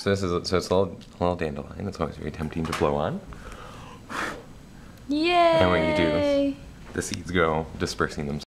So this is so it's a little, a little dandelion. It's always very tempting to blow on. Yay! And when you do, the seeds go dispersing themselves.